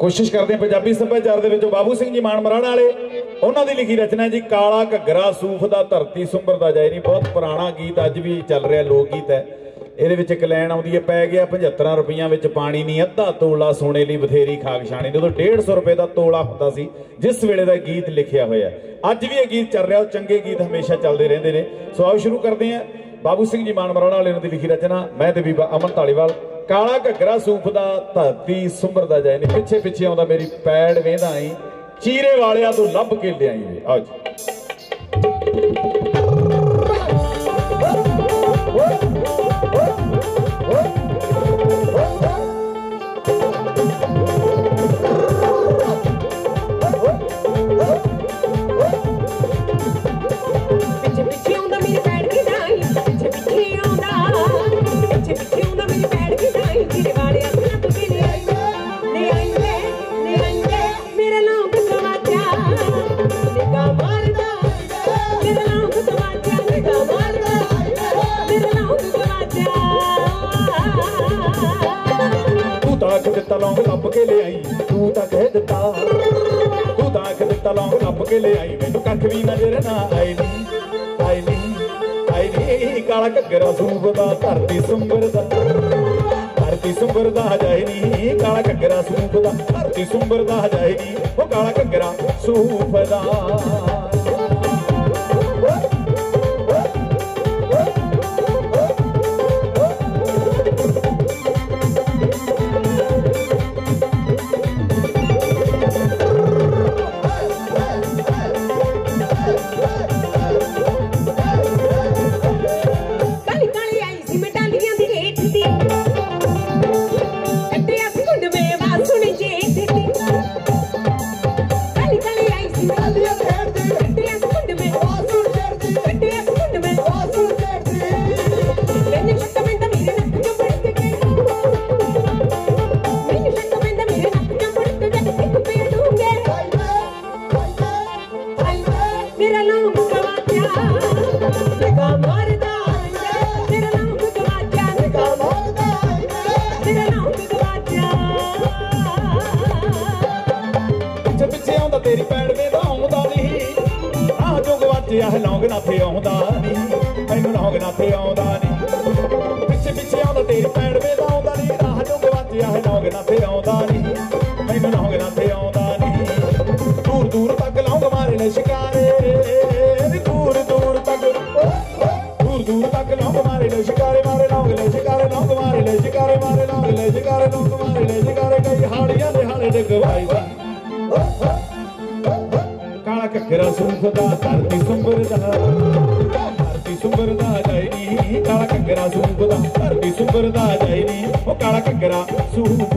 ਕੋਸ਼ਿਸ਼ ਕਰਦੇ ਹਾਂ ਪੰਜਾਬੀ ਸੱਭਿਆਚਾਰ ਦੇ ਵਿੱਚ। ਬਾਬੂ ਸਿੰਘ ਜੀ ਮਾਨ ਮਰਾੜਾ ਵਾਲੇ, ਉਹਨਾਂ ਦੀ ਲਿਖੀ ਰਚਨਾ ਜੀ, ਕਾਲਾ ਘੱਗਰਾ ਸੂਫ ਦਾ ਧਰਤੀ ਸੁੰਬਰ ਦਾ। ਜਾਇ ਨਹੀਂ ਬਹੁਤ ਪੁਰਾਣਾ ਗੀਤ ਅੱਜ ਵੀ ਚੱਲ ਰਿਹਾ, ਲੋਕ ਗੀਤ ਹੈ। ਇਹਦੇ ਵਿੱਚ ਇੱਕ ਲਾਈਨ ਆਉਂਦੀ ਹੈ, ਪੈ ਗਿਆ 75 ਰੁਪਈਆਂ ਵਿੱਚ ਪਾਣੀ ਨਹੀਂ ਅੱਧਾ ਤੋਲਾ ਸੋਨੇ ਲਈ ਬਥੇਰੀ ਖਾਕ ਛਾਣੀ। ਜਦੋਂ 150 ਰੁਪਏ ਦਾ ਤੋਲਾ ਹੁੰਦਾ ਸੀ, ਜਿਸ ਵੇਲੇ ਦਾ ਗੀਤ ਲਿਖਿਆ ਹੋਇਆ ਅੱਜ ਵੀ ਇਹ ਗੀਤ ਚੱਲ ਰਿਹਾ, ਉਹ ਚੰਗੇ ਗੀਤ ਹਮੇਸ਼ਾ ਚੱਲਦੇ ਰਹਿੰਦੇ ਨੇ। ਸੋ ਆਓ ਸ਼ੁਰੂ ਕਰਦੇ ਹਾਂ। ਬਾਬੂ ਸਿੰਘ ਜੀ ਮਾਨ ਮਰਾਣਾ ਵਾਲੇ ਨੇ ਦੀ ਲਿਖੀ ਰਚਨਾ। ਮੈਂ ਤੇ ਬੀਬਾ ਅਮਨ ਢਾਲੀਵਾਲ ਕਾਲਾ ਘੱਗਰਾ ਸੂਫ ਦਾ ਧਰਤੀ ਸੁੰਬਰ ਦਾ ਜਾਇ ਨੇ। ਪਿੱਛੇ ਪਿੱਛੇ ਆਉਂਦਾ ਮੇਰੀ ਪੈੜ ਵੇਂਦਾ ਆਈ ਚੀਰੇ ਵਾਲਿਆਂ ਤੋਂ ਲੱਭ ਕੇ ਲਿਆਈ ਵੇ। ਆਓ ਜੀ। ਲੌਂਗ ਲੱਭ ਕੇ ਲਿਆਈ। ਤੂੰ ਤਾਂ ਕਹਿ ਦਿੱਤਾ। ਤੂੰ ਤਾਂ ਅੱਖ ਦਿੱਤਾ ਲੌਂਗ ਲੱਭ ਕੇ ਲਿਆਈ। ਮੈਨੂੰ ਕੱਖ ਵੀ ਨਜ਼ਰ ਨਾ ਆਈ ਨੀ ਆਈ ਨੀ ਆਈ ਨੀ। ਕਾਲਾ ਘੱਗਰਾ ਸੂਬ ਦਾ, ਧਰਤੀ ਸੁੰਬਰ ਦਾ। ਧਰਤੀ ਸੁੰਬਰ ਦਾ ਜਾਈ ਨੀ। ਕਾਲਾ ਘੱਗਰਾ ਸੂਬ ਦਾ, ਧਰਤੀ ਸੁੰਬਰ ਦਾ ਜਾਈ ਨੀ। ਉਹ ਕਾਲਾ ਘੱਗਰਾ ਸੂਬ ਦਾ। ਤੇਰੀ ਪੈੜ ਵੇ ਦਾ ਆਉਂਦਾ ਨਹੀਂ। ਆਹ ਜੋ ਗਵਾਚਿਆ ਹੈ ਲੌਂਗ ਨਾਥੇ ਆਉਂਦਾ ਨਹੀਂ। ਮੈਨੂੰ ਲੌਂਗ ਨਾਥੇ ਆਉਂਦਾ ਨਹੀਂ। ਪਿੱਛੇ ਪਿੱਛੇ ਆਉਂਦਾ, ਤੇਰੀ ਪੈੜ ਵੇ ਦਾ ਆਉਂਦਾ ਨਹੀਂ। ਰਾਹ ਜੋ ਗਵਾਚਿਆ ਹੈ ਲੌਂਗ ਨਾਥੇ ਆਉਂਦਾ ਨਹੀਂ। ਮੈਨੂੰ ਲੌਂਗ ਨਾਥੇ ਆਉਂਦਾ ਨਹੀਂ। ਦੂਰ ਦੂਰ ਤੱਕ ਲੌਂਗ ਮਾਰੇ ਨੇ ਸ਼ਿਕਾਰੇ। ਨੀ ਦੂਰ ਦੂਰ ਤੱਕ ਦੂਰ ਦੂਰ ਤੱਕ ਲੌਂਗ ਮਾਰੇ ਨੇ ਸ਼ਿਕਾਰੇ ਮਾਰੇ ਲੌਂਗ ਲੈ ਸ਼ਿਕਾਰੇ, ਲੌਂਗ ਮਾਰੇ ਲੈ ਸ਼ਿਕਾਰੇ ਮਾਰੇ ਲੌਂਗ ਲੈ ਸ਼ਿਕਾਰੇ, ਲੌਂਗ ਮਾਰੇ ਲੈ ਸ਼ਿਕਾਰੇ। ਕਈ ਹਾੜੀਆਂ ਦੇ ਹਾਲੇ ਡਗਵਾਈ ਦਾ ਕਾਲਾ ਘੱਗਰਾ ਸੁੰਖ ਦਾ ਧਰਤੀ ਸੁੰਬਰਦਾ ਧਰਤੀ ਸੁੰਬਰ ਦਾ ਜਾਈ ਨੀ, ਕਾਲਾ ਘੱਗਰਾ ਸੁੰਖ ਦਾ, ਧਰਤੀ ਸੁੰਬਰ ਦਾ ਜਾਈ ਨੀ, ਉਹ ਕਾਲਾ ਘੱਗਰਾ ਸੁੰਖ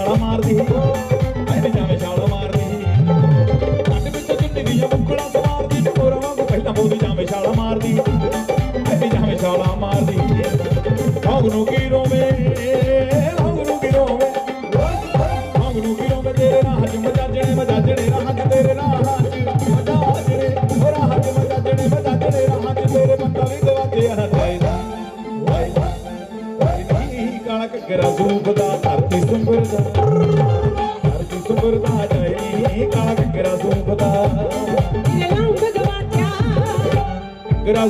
ਛਾਲਾ ਮਾਰਦੀ। ਪਹਿਲੇ ਜਾਵੇਂ ਛਾਲਾ ਮਾਰਦੀ। ਛੱਟ ਵਿੱਚ ਚੁੰਨੀ ਦੀ ਮੁੱਕਣਾ ਸਵਾਰਦੀ। ਮੋਰਾਂ ਵਾਂਗ ਪਹਿਲਾਂ ਮੋਦੀ ਜਾਵੇਂ ਛਾਲਾ ਮਾਰਦੀ। ਪਹਿਲੇ ਜਾਵੇਂ ਛਾਲਾ ਮਾਰਦੀ। ਲੌਂਗ ਨੂੰ ਕੀ ਰੋਵੇ? ਘੱਗਰਾ ਸੂਪ ਦਾ ਧਰਤੀ ਸੁੰਬਰ ਦਾ ਧਰਤੀ ਸੁੰਬਰ ਦਾ ਜਾਈ ਕਾਲਾ ਘੱਗਰਾ ਸੂਪ ਦਾ ਮੇਰਾ